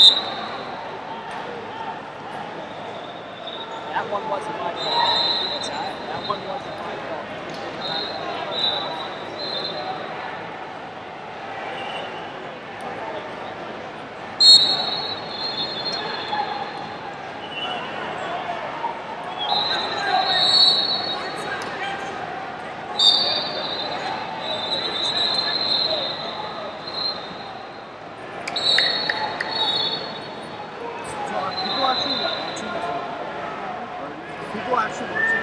That one wasn't my fault. What's that? That one wasn't my fault. So are people actually watching this? Are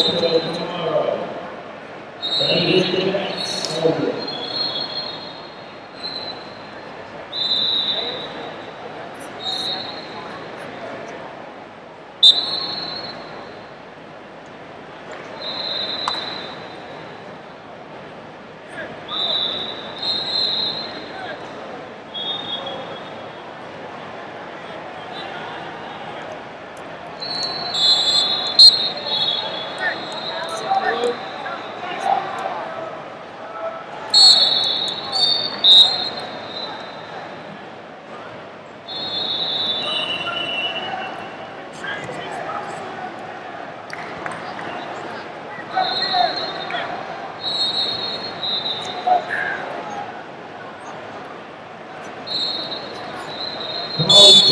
Thank you.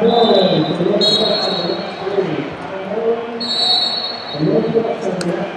Thank you.